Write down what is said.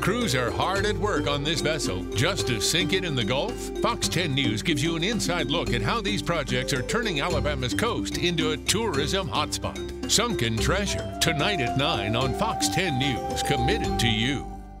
Crews are hard at work on this vessel just to sink it in the Gulf. Fox 10 News gives you an inside look at how these projects are turning Alabama's coast into a tourism hotspot. Sunken Treasure, tonight at 9 on Fox 10 News, committed to you.